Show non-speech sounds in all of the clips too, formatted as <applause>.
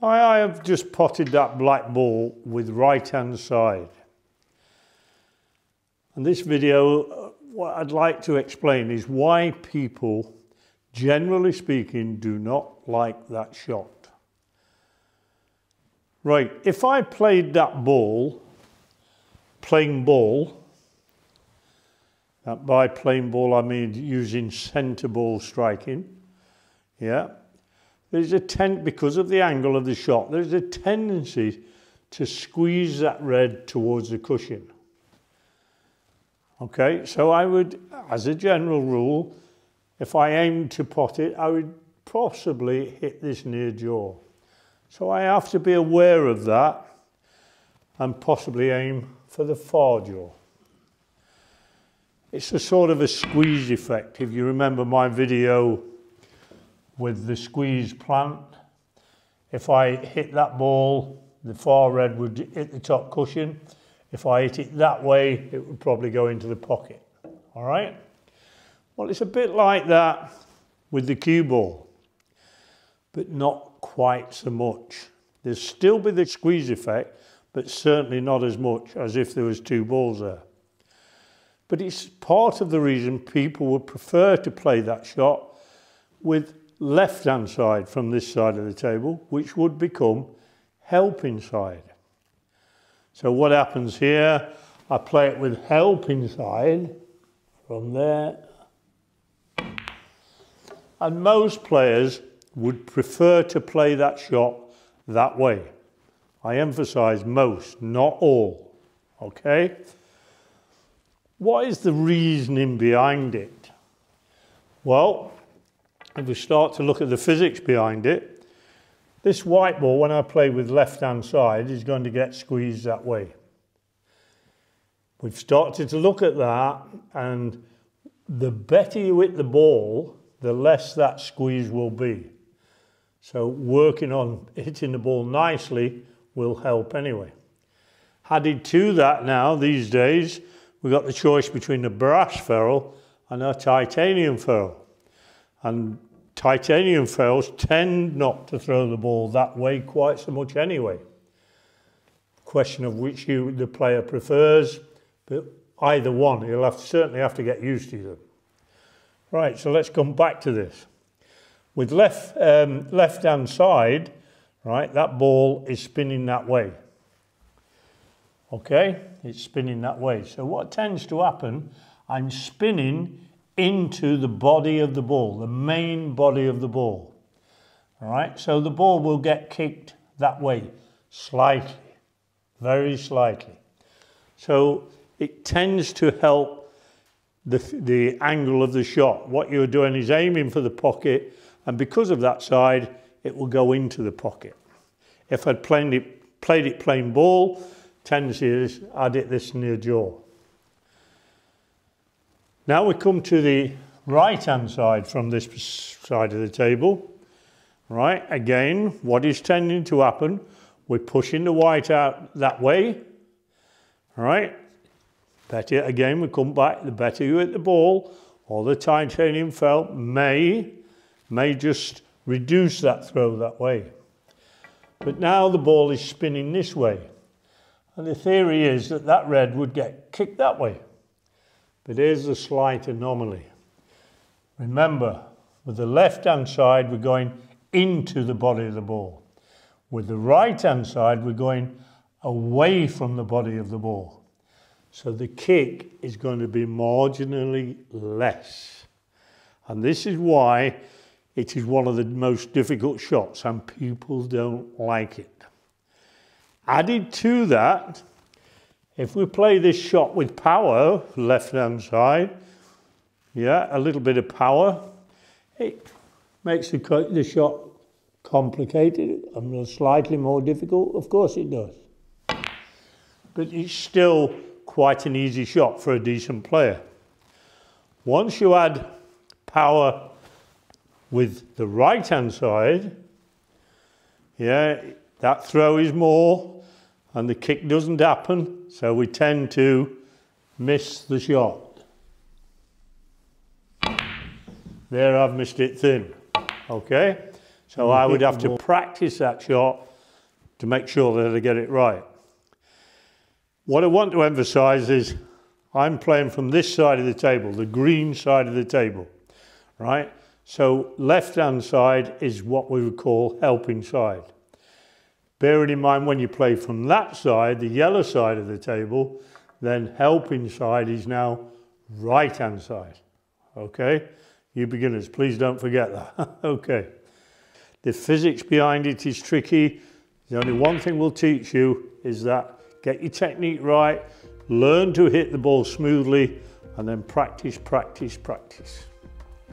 I have just potted that black ball with right hand side. And this video, what I'd like to explain is why people, generally speaking, do not like that shot. Right, if I played that ball, playing ball, by playing ball I mean using centre ball striking, yeah, there's a ten because of the angle of the shot, there's a tendency to squeeze that red towards the cushion. Okay, so I would, as a general rule, if I aimed to pot it, I would possibly hit this near jaw. So I have to be aware of that and possibly aim for the far jaw. It's a sort of a squeeze effect. If you remember my video with the squeeze plant, if I hit that ball, the far red would hit the top cushion. If I hit it that way, it would probably go into the pocket. All right? Well, it's a bit like that with the cue ball, but not quite so much. There'll still be the squeeze effect, but certainly not as much as if there was two balls there. But it's part of the reason people would prefer to play that shot with left hand side from this side of the table, which would become helping side. So what happens here, I play it with helping side from there. And most players would prefer to play that shot that way. I emphasize most, not all. Okay? What is the reasoning behind it? Well, if we start to look at the physics behind it, this white ball, when I play with left hand side, is going to get squeezed that way. We've started to look at that, and the better you hit the ball, the less that squeeze will be. So working on hitting the ball nicely will help anyway. Added to that now, these days, we've got the choice between a brass ferrule and a titanium ferrule. And titanium ferrules tend not to throw the ball that way quite so much anyway. Question of which you, the player prefers, but either one, you'll have certainly have to get used to them. Right, so let's come back to this. With left, um, left hand side, right, that ball is spinning that way. Okay, it's spinning that way. So what tends to happen, I'm spinning into the body of the ball, the main body of the ball. All right, so the ball will get kicked that way, slightly, very slightly. So it tends to help the, the angle of the shot. What you're doing is aiming for the pocket and because of that side, it will go into the pocket. If I'd played it, played it plain ball, tendency is I'd hit this near jaw. Now we come to the right hand side from this side of the table. Right, again, what is tending to happen? We're pushing the white out that way. Right, better again, we come back, the better you hit the ball, or the titanium ferrule may may just reduce that throw that way. But now the ball is spinning this way. And the theory is that that red would get kicked that way. But here's a slight anomaly. Remember, with the left-hand side, we're going into the body of the ball. With the right-hand side, we're going away from the body of the ball. So the kick is going to be marginally less. And this is why it is one of the most difficult shots and people don't like it. Added to that, if we play this shot with power, left hand side, yeah, a little bit of power, it makes the, the shot complicated and slightly more difficult. Of course it does. But it's still quite an easy shot for a decent player. Once you add power with the right hand side, yeah, that throw is more and the kick doesn't happen, so we tend to miss the shot. There I've missed it thin, okay? So I would have to practice that shot to make sure that I get it right. What I want to emphasize is I'm playing from this side of the table, the green side of the table, right? So left hand side is what we would call helping side. Bearing in mind when you play from that side, the yellow side of the table, then helping side is now right hand side. Okay? You beginners, please don't forget that. <laughs> okay. The physics behind it is tricky. The only one thing we'll teach you is that get your technique right, learn to hit the ball smoothly, and then practice, practice, practice.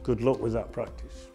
Good luck with that practice.